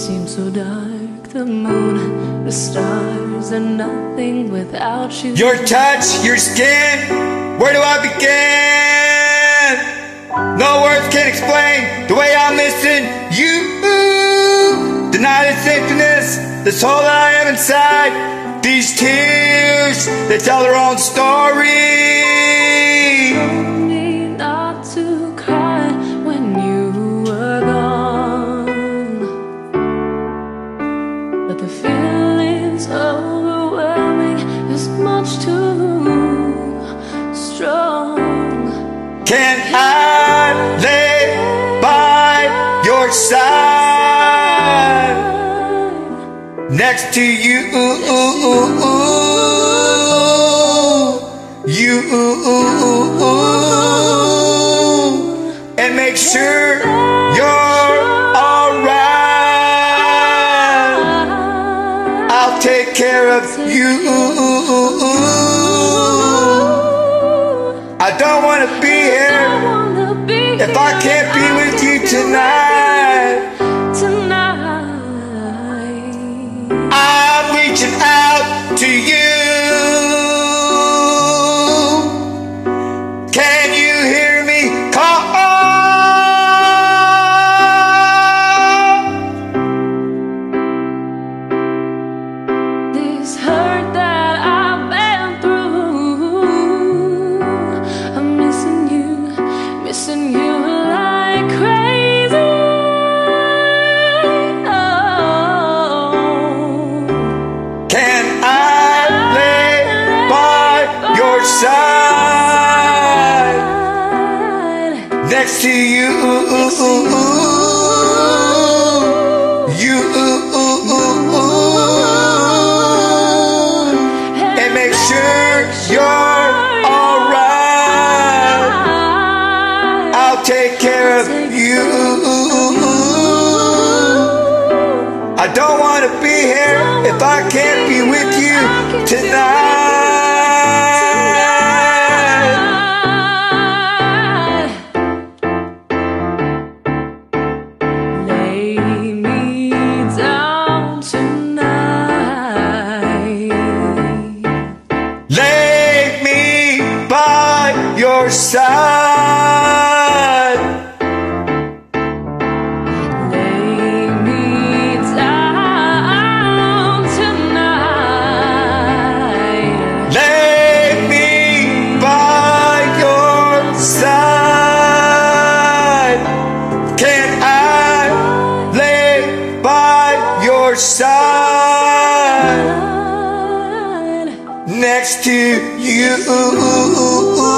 so dark, the moon, the stars are nothing without you. Your touch, your skin, where do I begin? No words can explain the way I'm missing you. Deny this emptiness, this hole that I am inside. These tears, they tell their own story. Much too strong. Can I lay by your side next to you? You and make sure you're I'll take care of you. I don't want to be here if I can't be with you tonight. Side next to you? You and make sure you're alright. I'll take care of you. I don't want to be here if I can't be with you your side. Meant lay me by your side. Can I lay by your side? Next to you?